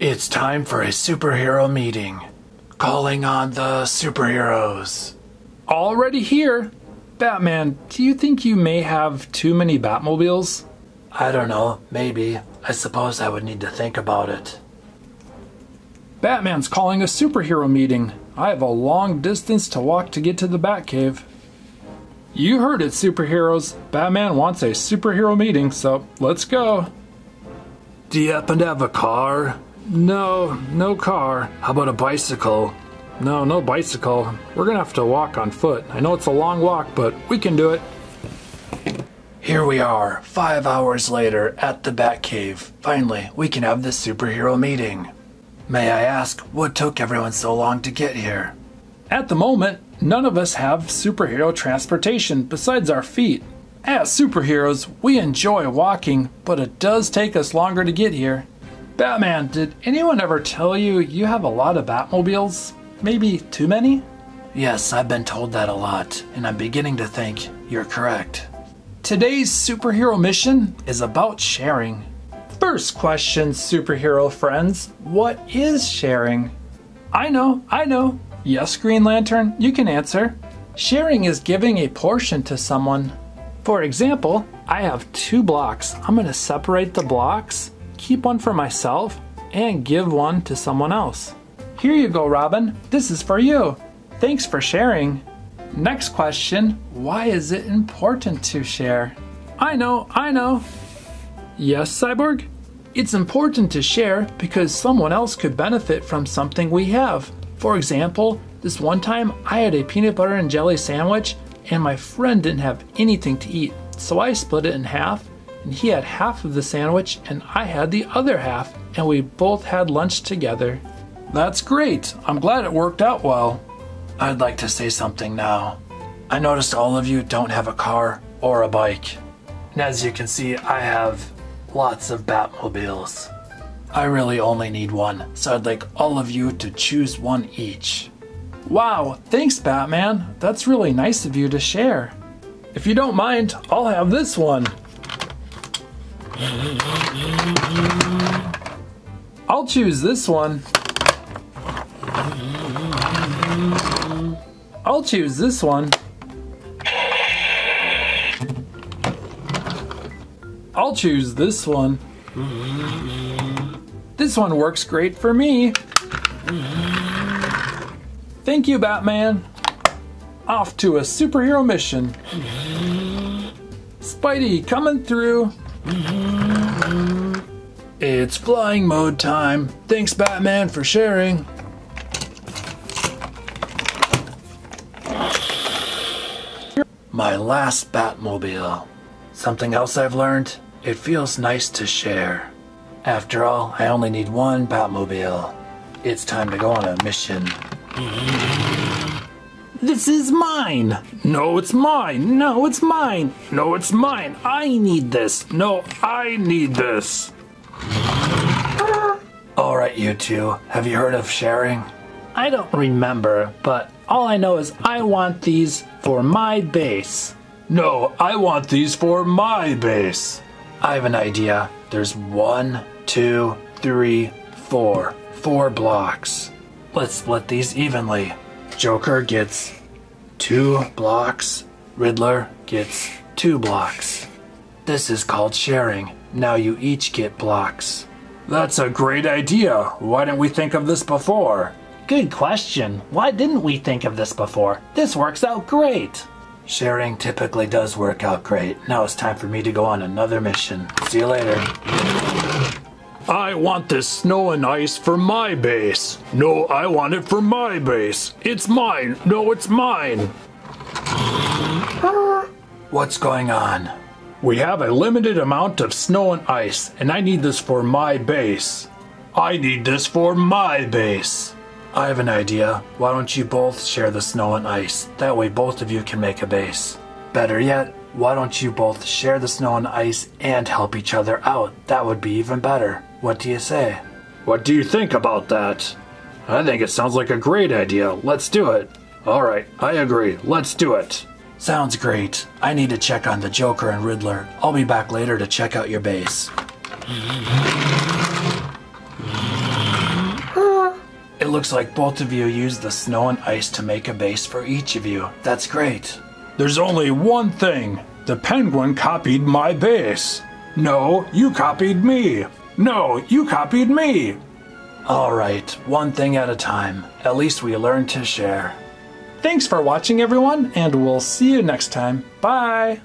It's time for a superhero meeting. Calling on the superheroes. Already here. Batman, do you think you may have too many Batmobiles? I don't know, maybe. I suppose I would need to think about it. Batman's calling a superhero meeting. I have a long distance to walk to get to the Batcave. You heard it, superheroes. Batman wants a superhero meeting, so let's go. Do you happen to have a car? No, no car. How about a bicycle? No, no bicycle. We're gonna have to walk on foot. I know it's a long walk, but we can do it. Here we are, five hours later, at the Batcave. Finally, we can have this superhero meeting. May I ask, what took everyone so long to get here? At the moment, none of us have superhero transportation besides our feet. As superheroes, we enjoy walking, but it does take us longer to get here. Batman, did anyone ever tell you you have a lot of Batmobiles? Maybe too many? Yes, I've been told that a lot, and I'm beginning to think you're correct. Today's superhero mission is about sharing. First question, superhero friends what is sharing? I know, I know. Yes, Green Lantern, you can answer. Sharing is giving a portion to someone. For example, I have two blocks. I'm going to separate the blocks, keep one for myself, and give one to someone else. Here you go, Robin. This is for you. Thanks for sharing. Next question Why is it important to share? I know, I know. Yes, Cyborg? It's important to share because someone else could benefit from something we have. For example, this one time I had a peanut butter and jelly sandwich and my friend didn't have anything to eat, so I split it in half and he had half of the sandwich and I had the other half, and we both had lunch together. That's great. I'm glad it worked out well. I'd like to say something now. I noticed all of you don't have a car or a bike. And as you can see, I have lots of Batmobiles. I really only need one, so I'd like all of you to choose one each. Wow, thanks, Batman. That's really nice of you to share. If you don't mind, I'll have this one. I'll choose this one. I'll choose this one. I'll choose this one. This one works great for me. Thank you, Batman. Off to a superhero mission. Spidey coming through. It's flying mode time. Thanks, Batman, for sharing. My last Batmobile. Something else I've learned? It feels nice to share. After all, I only need one Batmobile. It's time to go on a mission. This is mine. No, it's mine. No, it's mine. No, it's mine. I need this. No, I need this. Alright, you two, have you heard of sharing? I don't remember, but all I know is I want these for my base. No, I want these for my base. I have an idea. There's one, two, three, four. Four blocks. Let's split these evenly. Joker gets two blocks. Riddler gets two blocks. This is called sharing. Now you each get blocks. That's a great idea. Why didn't we think of this before? Good question. Why didn't we think of this before? This works out great. Sharing typically does work out great. Now it's time for me to go on another mission. See you later. I want this snow and ice for my base. No, I want it for my base. It's mine. No, it's mine. What's going on? We have a limited amount of snow and ice, and I need this for my base. I need this for my base. I have an idea. Why don't you both share the snow and ice? That way both of you can make a base. Better yet, why don't you both share the snow and ice and help each other out? That would be even better. What do you say? What do you think about that? I think it sounds like a great idea. Let's do it. All right, I agree. Let's do it. Sounds great. I need to check on the Joker and Riddler. I'll be back later to check out your base. It looks like both of you used the snow and ice to make a base for each of you. That's great. There's only one thing. The penguin copied my base. No, you copied me. No, you copied me. All right, one thing at a time. At least we learned to share. Thanks for watching, everyone, and we'll see you next time. Bye!